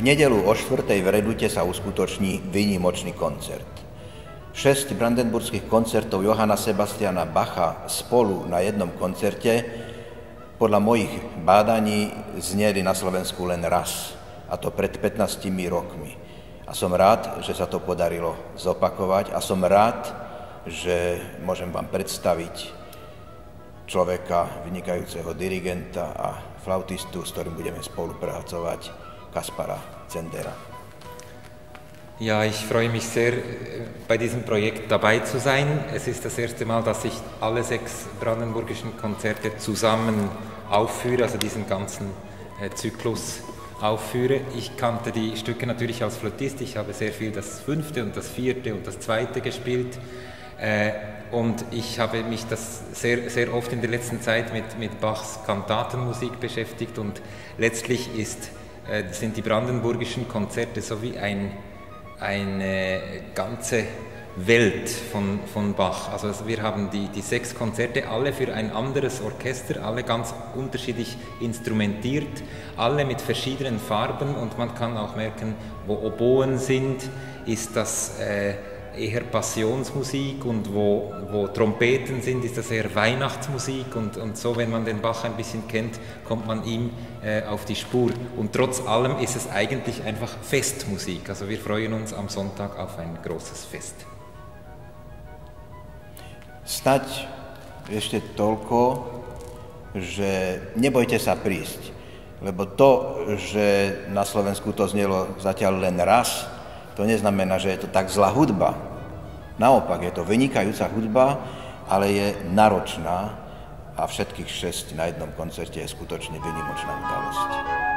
nedelu o 4. v Redute sa uskutoční výnimočný koncert. Šesť brandenburských koncertov Johana Sebastiana Bacha spolu na jednom koncerte podľa mojich bádaní znieli na Slovensku len raz, a to pred 15 rokmi. A som rád, že sa to podarilo zopakovať a som rád, že môžem vám predstaviť človeka, vynikajúceho dirigenta a flautistu, s ktorým budeme spolupracovať, Kaspara Zendera. Ja, ich freue mich sehr, bei diesem Projekt dabei zu sein. Es ist das erste Mal, dass ich alle sechs brandenburgischen Konzerte zusammen aufführe, also diesen ganzen äh, Zyklus aufführe. Ich kannte die Stücke natürlich als Flautist, ich habe sehr viel das fünfte und das vierte und das zweite gespielt. Äh, und ich habe mich das sehr, sehr oft in der letzten Zeit mit, mit Bachs Kantatenmusik beschäftigt und letztlich ist, äh, sind die brandenburgischen Konzerte so wie ein, eine ganze Welt von, von Bach. Also wir haben die, die sechs Konzerte, alle für ein anderes Orchester, alle ganz unterschiedlich instrumentiert, alle mit verschiedenen Farben und man kann auch merken, wo Oboen sind, ist das... Äh, eher Passionsmusik und wo, wo Trompeten sind, ist das eher Weihnachtsmusik und, und so, wenn man den Bach ein bisschen kennt, kommt man ihm äh, auf die Spur. Und trotz allem ist es eigentlich einfach Festmusik. Also wir freuen uns am Sonntag auf ein großes Fest. Stať ešte toľko, že nebojte sa prísť, lebo to, že na Slovensku to znelo zatiaľ len raz, to neznamená, že je to tak zlá hudba. Naopak, je to vynikajúca hudba, ale je náročná a všetkých šesť na jednom koncerte je skutočne vynimočná udalosť.